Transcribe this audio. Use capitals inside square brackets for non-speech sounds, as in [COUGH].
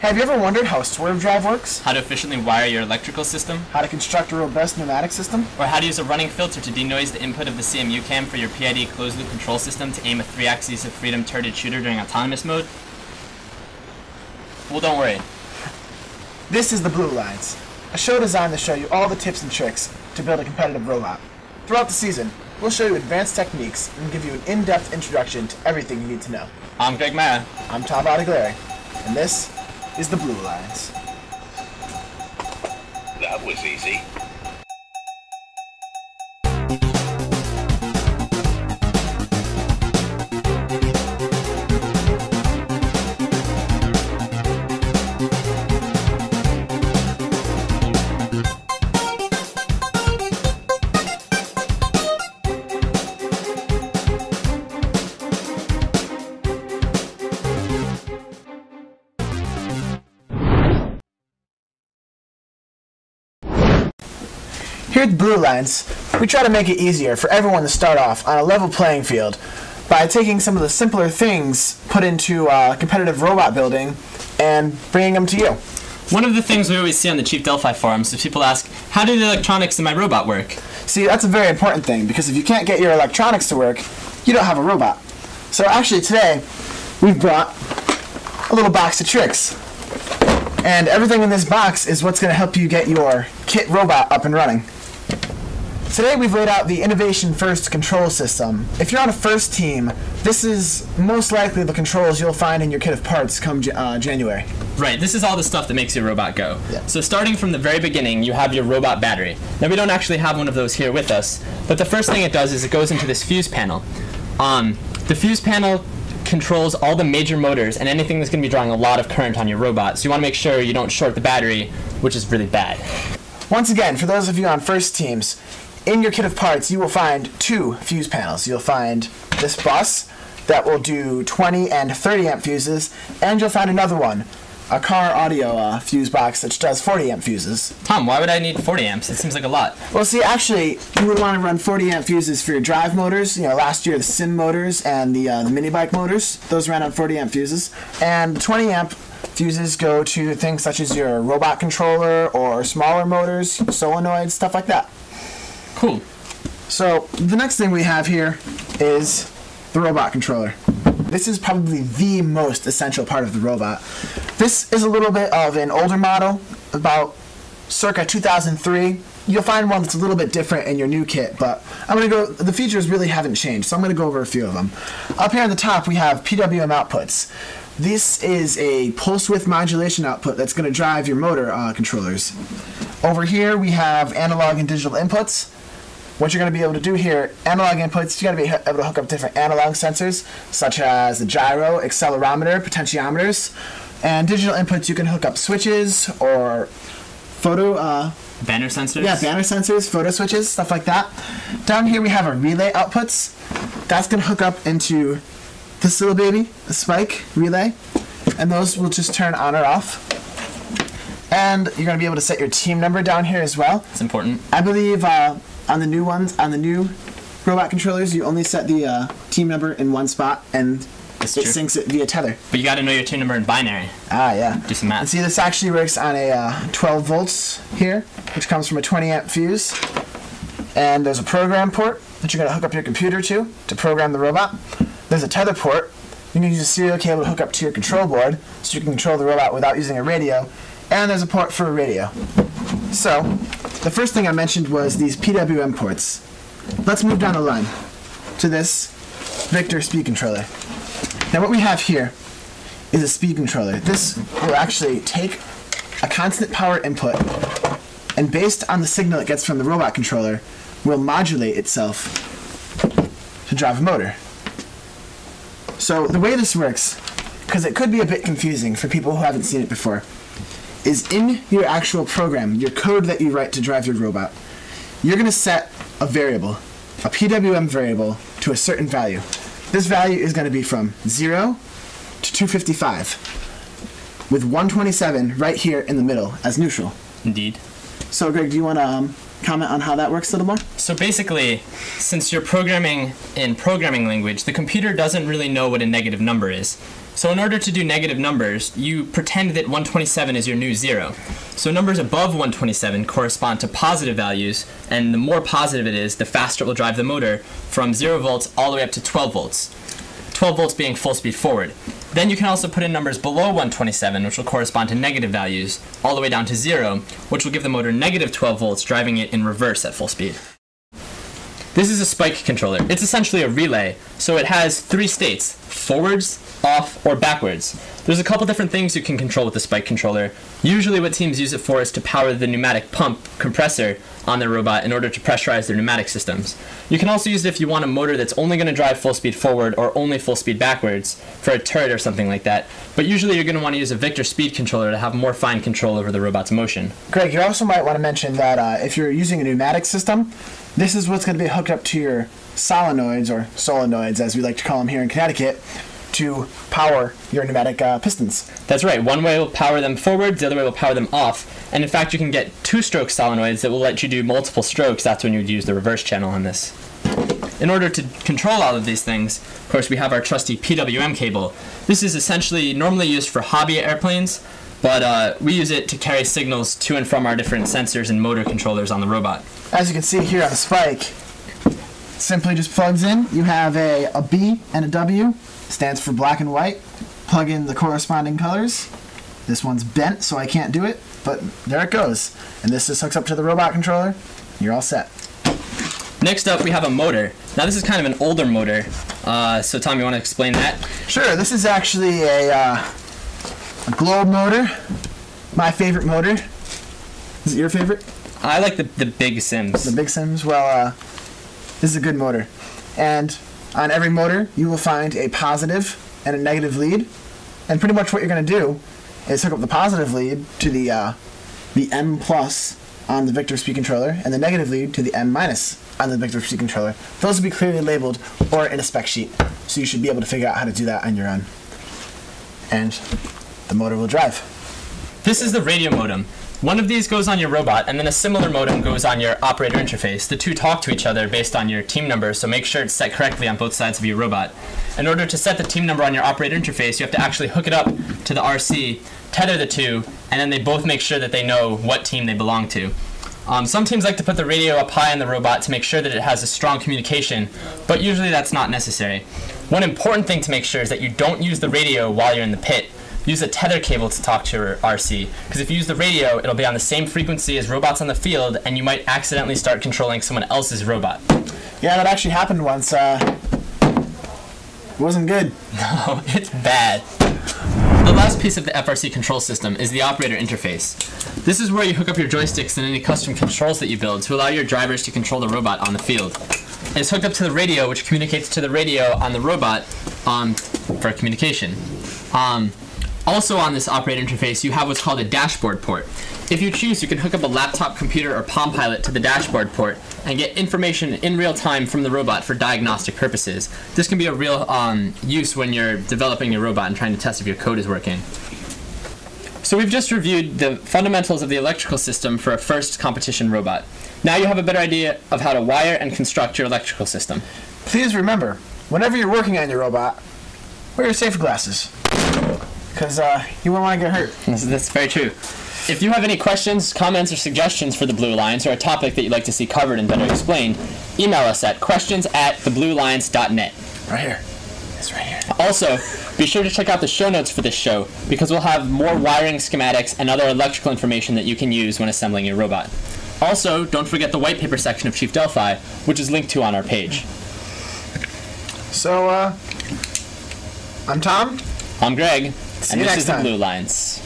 Have you ever wondered how a swerve drive works? How to efficiently wire your electrical system? How to construct a robust pneumatic system? Or how to use a running filter to denoise the input of the CMU cam for your PID closed loop control system to aim a 3 axis of freedom turreted shooter during autonomous mode? Well, don't worry. [LAUGHS] This is the Blue Alliance, a show designed to show you all the tips and tricks to build a competitive robot. Throughout the season, we'll show you advanced techniques and give you an in-depth introduction to everything you need to know. I'm Greg Marra. I'm Tom Bottiglieri, and this is the Blue Alliance. That was easy. Here at the Blue Alliance, we try to make it easier for everyone to start off on a level playing field by taking some of the simpler things put into uh, competitive robot building and bringing them to you. One of the things we always see on the Chief Delphi forums is people ask, how do the electronics in my robot work? See, that's a very important thing because if you can't get your electronics to work, you don't have a robot. So actually today, we've brought a little box of tricks. And everything in this box is what's going to help you get your kit robot up and running. Today we've laid out the Innovation First control system. If you're on a first team, this is most likely the controls you'll find in your kit of parts come uh, January. Right, this is all the stuff that makes your robot go. Yeah. So starting from the very beginning, you have your robot battery. Now we don't actually have one of those here with us, but the first thing it does is it goes into this fuse panel. Um, the fuse panel controls all the major motors and anything that's going to be drawing a lot of current on your robot. So you want to make sure you don't short the battery, which is really bad. Once again, for those of you on first teams, in your kit of parts, you will find two fuse panels. You'll find this bus that will do 20 and 30 amp fuses, and you'll find another one, a car audio uh, fuse box that does 40 amp fuses. Tom, why would I need 40 amps? It seems like a lot. Well, see, actually, you would want to run 40 amp fuses for your drive motors. You know, last year the CIM motors and the uh, the mini bike motors, those ran on 40 amp fuses, and the 20 amp fuses go to things such as your robot controller or smaller motors, solenoids, stuff like that. Cool. So the next thing we have here is the robot controller. This is probably the most essential part of the robot. This is a little bit of an older model, about circa 2003. You'll find one that's a little bit different in your new kit, but I'm gonna go. The features really haven't changed, so I'm gonna go over a few of them. Up here on the top, we have PWM outputs. This is a pulse width modulation output that's going to drive your motor uh, controllers. Over here, we have analog and digital inputs what you're going to be able to do here, analog inputs, you're going to be able to hook up different analog sensors, such as the gyro, accelerometer, potentiometers, and digital inputs, you can hook up switches or photo, uh, Banner sensors? yeah, banner sensors, photo switches, stuff like that. Down here we have our relay outputs. That's going to hook up into the little Baby, a spike relay, and those will just turn on or off. And you're going to be able to set your team number down here as well. It's important. I believe uh, on the new ones, on the new robot controllers, you only set the uh, team number in one spot, and That's it true. syncs it via tether. But you gotta know your team number in binary. Ah, yeah. Do some math. And see, this actually works on a uh, 12 volts here, which comes from a 20 amp fuse. And there's a program port that you're going to hook up your computer to to program the robot. There's a tether port. You can use a serial cable to hook up to your control board so you can control the robot without using a radio. And there's a port for a radio. So, the first thing I mentioned was these PWM ports. Let's move down the line to this Victor speed controller. Now, what we have here is a speed controller. This will actually take a constant power input and based on the signal it gets from the robot controller, will modulate itself to drive a motor. So the way this works, because it could be a bit confusing for people who haven't seen it before, is in your actual program, your code that you write to drive your robot, you're going to set a variable, a PWM variable, to a certain value. This value is going to be from 0 to 255, with 127 right here in the middle as neutral. Indeed. So, Greg, do you want to um, comment on how that works a little more? So basically, since you're programming in programming language, the computer doesn't really know what a negative number is. So in order to do negative numbers, you pretend that 127 is your new zero. So numbers above 127 correspond to positive values, and the more positive it is, the faster it will drive the motor from 0 volts all the way up to 12 volts. 12 volts being full speed forward. Then you can also put in numbers below 127, which will correspond to negative values, all the way down to 0, which will give the motor negative 12 volts, driving it in reverse at full speed. This is a spike controller. It's essentially a relay, so it has three states forwards, off, or backwards. There's a couple different things you can control with the spike controller. Usually, what teams use it for is to power the pneumatic pump compressor on their robot in order to pressurize their pneumatic systems. You can also use it if you want a motor that's only going to drive full speed forward or only full speed backwards for a turret or something like that. But usually, you're going to want to use a Victor speed controller to have more fine control over the robot's motion. Greg, you also might want to mention that uh, if you're using a pneumatic system, this is what's going to be hooked up to your solenoids, or solenoids as we like to call them here in Connecticut, to power your pneumatic uh, pistons. That's right. One way will power them forward, the other way will power them off. And in fact, you can get two-stroke solenoids that will let you do multiple strokes. That's when you would use the reverse channel on this. In order to control all of these things, of course, we have our trusty PWM cable. This is essentially normally used for hobby airplanes, but uh, we use it to carry signals to and from our different sensors and motor controllers on the robot. As you can see here on the spike, simply just plugs in. You have a, a B and a W, stands for black and white. Plug in the corresponding colors. This one's bent, so I can't do it, but there it goes. And this just hooks up to the robot controller. You're all set. Next up, we have a motor. Now, this is kind of an older motor. Uh, so, Tom, you want to explain that? Sure, this is actually a, uh, a globe motor. My favorite motor. Is it your favorite? I like the, the big CIMs. The Big CIMs? Well, uh, this is a good motor. And on every motor, you will find a positive and a negative lead. And pretty much what you're going to do is hook up the positive lead to the, uh, the M plus on the Victor speed controller and the negative lead to the M minus on the Victor speed controller. Those will be clearly labeled or in a spec sheet. So you should be able to figure out how to do that on your own. And the motor will drive. This is the radio modem. One of these goes on your robot, and then a similar modem goes on your operator interface. The two talk to each other based on your team number, so make sure it's set correctly on both sides of your robot. In order to set the team number on your operator interface, you have to actually hook it up to the RC, tether the two, and then they both make sure that they know what team they belong to. Um, some teams like to put the radio up high on the robot to make sure that it has a strong communication, but usually that's not necessary. One important thing to make sure is that you don't use the radio while you're in the pit use a tether cable to talk to your RC. Because if you use the radio, it'll be on the same frequency as robots on the field, and you might accidentally start controlling someone else's robot. Yeah, that actually happened once. Uh, it wasn't good. [LAUGHS] No, it's bad. The last piece of the FRC control system is the operator interface. This is where you hook up your joysticks and any custom controls that you build to allow your drivers to control the robot on the field. It's hooked up to the radio, which communicates to the radio on the robot um, for communication. Um, also on this operator interface, you have what's called a dashboard port. If you choose, you can hook up a laptop computer or Palm Pilot to the dashboard port and get information in real time from the robot for diagnostic purposes. This can be a real um, use when you're developing your robot and trying to test if your code is working. So we've just reviewed the fundamentals of the electrical system for a first competition robot. Now you have a better idea of how to wire and construct your electrical system. Please remember, whenever you're working on your robot, wear your safety glasses because uh, you wouldn't want to get hurt. That's, that's very true. If you have any questions, comments, or suggestions for the Blue Alliance or a topic that you'd like to see covered and better explained, email us at questions at thebluealliance.net. Right here. It's right here. Also, be sure to check out the show notes for this show because we'll have more wiring schematics and other electrical information that you can use when assembling your robot. Also, don't forget the white paper section of Chief Delphi, which is linked to on our page. So, uh, I'm Tom. I'm Greg, See and you this next is the time. Blue Alliance.